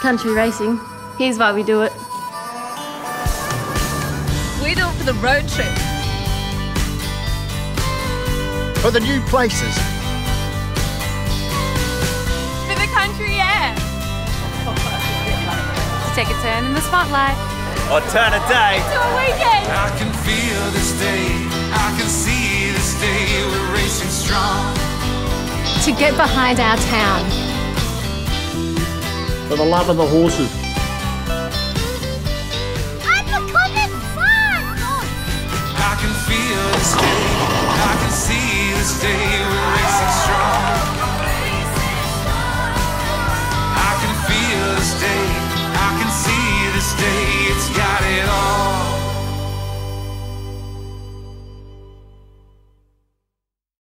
Country racing. Here's why we do it. We do it for the road trip. For the new places. For the country air. to take a turn in the spotlight. Or turn a day. To a weekend. I can feel this day. I can see this day. We're racing strong. To get behind our town. For the love of the horses. And because it's fun! I can feel this day. I can see this